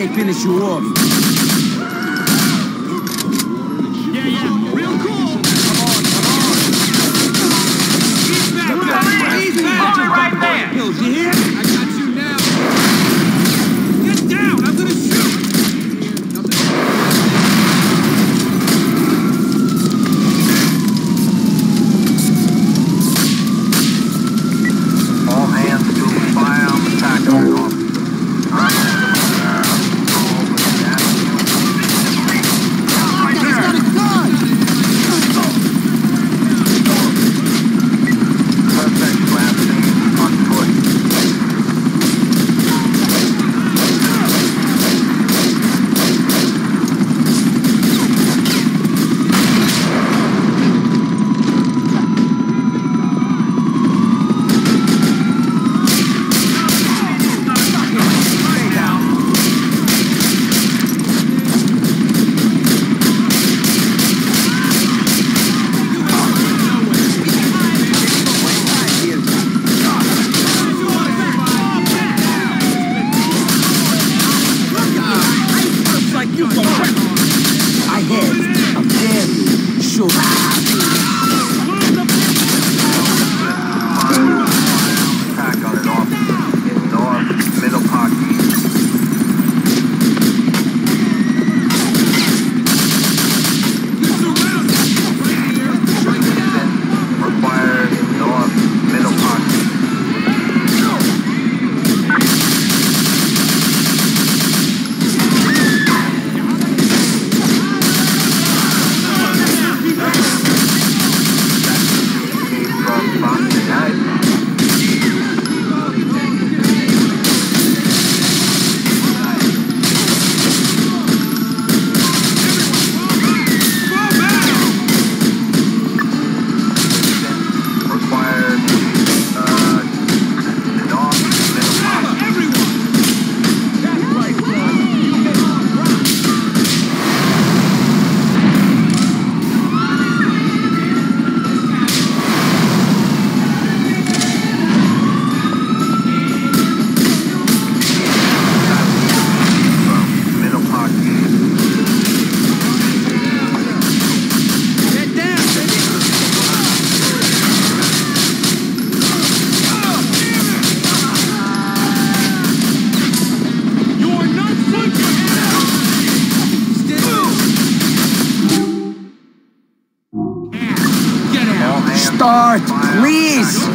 they finish you off. You Start, please!